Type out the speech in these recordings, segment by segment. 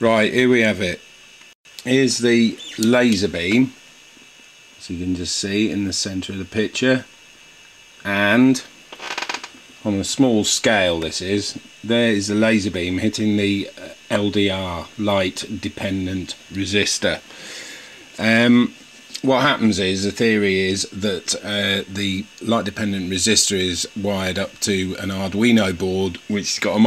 Right, here we have it. Here's the laser beam. So you can just see in the centre of the picture. And on a small scale this is, there is the laser beam hitting the uh, LDR, light dependent resistor. Um, what happens is, the theory is that uh, the light dependent resistor is wired up to an Arduino board which has got a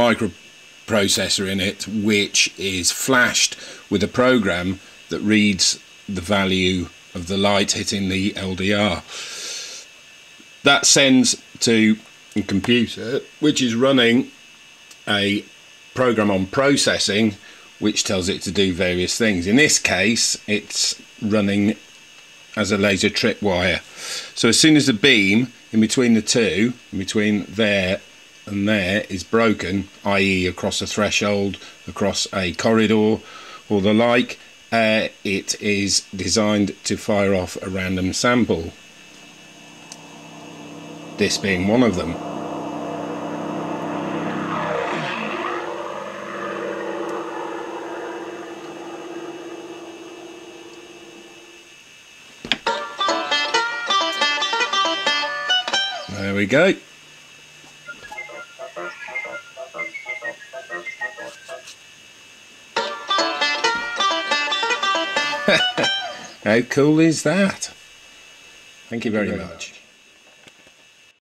microprocessor in it which is flashed with a program that reads the value of the light hitting the LDR. That sends to a computer which is running a program on processing which tells it to do various things. In this case it's running as a laser trip wire. So as soon as the beam in between the two, in between there and there is broken, i.e. across a threshold, across a corridor or the like, uh, it is designed to fire off a random sample. This being one of them. There we go. How cool is that? Thank you very much.